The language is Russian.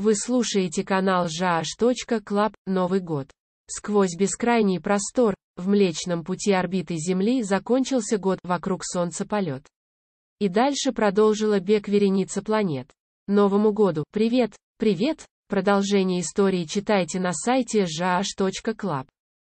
Вы слушаете канал Жааш.Клаб Новый год. Сквозь бескрайний простор, в Млечном пути орбиты Земли закончился год вокруг Солнца полет. И дальше продолжила бег вереница планет. Новому году, привет, привет, продолжение истории читайте на сайте жааш.клаб.